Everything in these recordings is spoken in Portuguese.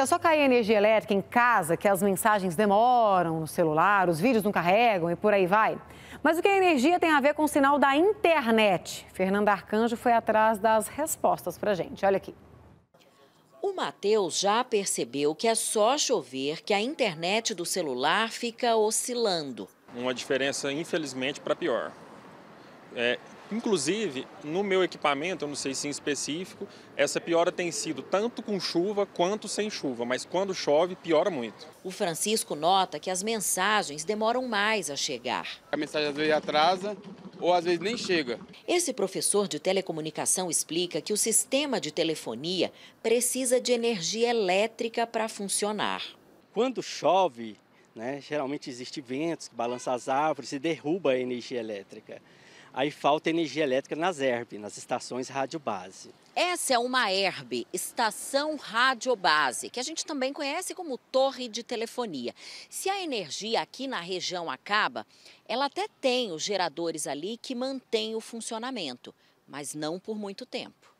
é só cair energia elétrica em casa que as mensagens demoram no celular, os vídeos não carregam e por aí vai. Mas o que a energia tem a ver com o sinal da internet? Fernanda Arcanjo foi atrás das respostas para gente. Olha aqui. O Matheus já percebeu que é só chover que a internet do celular fica oscilando. Uma diferença, infelizmente, para pior. É, inclusive, no meu equipamento, eu não sei se em específico, essa piora tem sido tanto com chuva quanto sem chuva, mas quando chove, piora muito. O Francisco nota que as mensagens demoram mais a chegar. A mensagem às vezes atrasa ou às vezes nem chega. Esse professor de telecomunicação explica que o sistema de telefonia precisa de energia elétrica para funcionar. Quando chove, né, geralmente existe ventos que balançam as árvores e derruba a energia elétrica aí falta energia elétrica nas ERB, nas estações rádio base. Essa é uma ERB, estação rádio base, que a gente também conhece como torre de telefonia. Se a energia aqui na região acaba, ela até tem os geradores ali que mantêm o funcionamento, mas não por muito tempo.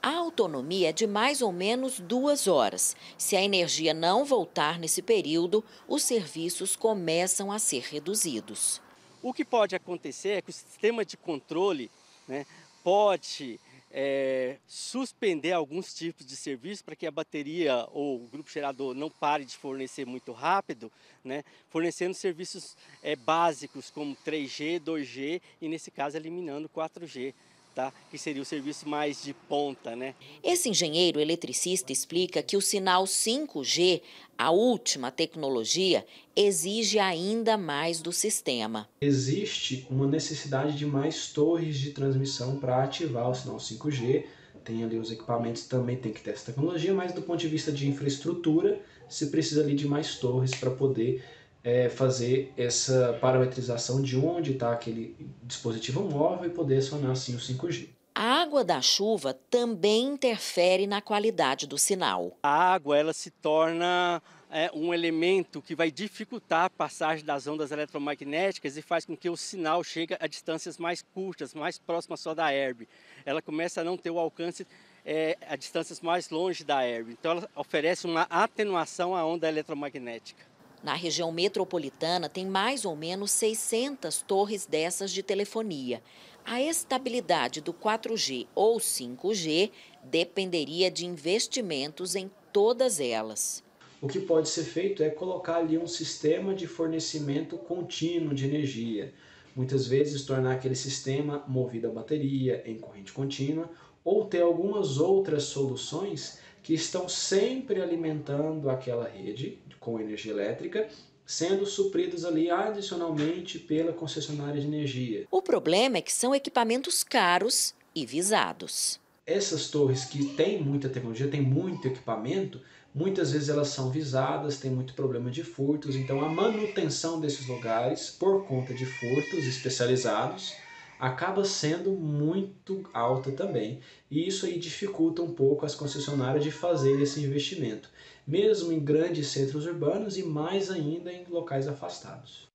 A autonomia é de mais ou menos duas horas. Se a energia não voltar nesse período, os serviços começam a ser reduzidos. O que pode acontecer é que o sistema de controle né, pode é, suspender alguns tipos de serviço para que a bateria ou o grupo gerador não pare de fornecer muito rápido, né, fornecendo serviços é, básicos como 3G, 2G e nesse caso eliminando 4G tá? que seria o serviço mais de ponta. Né? Esse engenheiro eletricista explica que o sinal 5G, a última tecnologia, exige ainda mais do sistema. Existe uma necessidade de mais torres de transmissão para ativar o sinal 5G. Tem ali os equipamentos também tem que ter essa tecnologia, mas do ponto de vista de infraestrutura, se precisa ali de mais torres para poder é, fazer essa parametrização de onde está aquele dispositivo móvel e poder acionar assim o 5G. A água da chuva também interfere na qualidade do sinal. A água ela se torna é, um elemento que vai dificultar a passagem das ondas eletromagnéticas e faz com que o sinal chegue a distâncias mais curtas, mais próximas só da herb. Ela começa a não ter o alcance é, a distâncias mais longe da herb. Então ela oferece uma atenuação à onda eletromagnética. Na região metropolitana, tem mais ou menos 600 torres dessas de telefonia. A estabilidade do 4G ou 5G dependeria de investimentos em todas elas. O que pode ser feito é colocar ali um sistema de fornecimento contínuo de energia. Muitas vezes tornar aquele sistema movido a bateria, em corrente contínua, ou ter algumas outras soluções que estão sempre alimentando aquela rede com energia elétrica, sendo supridos ali adicionalmente pela concessionária de energia. O problema é que são equipamentos caros e visados. Essas torres que têm muita tecnologia, têm muito equipamento, muitas vezes elas são visadas, tem muito problema de furtos, então a manutenção desses lugares, por conta de furtos especializados, acaba sendo muito alta também. E isso aí dificulta um pouco as concessionárias de fazer esse investimento, mesmo em grandes centros urbanos e mais ainda em locais afastados.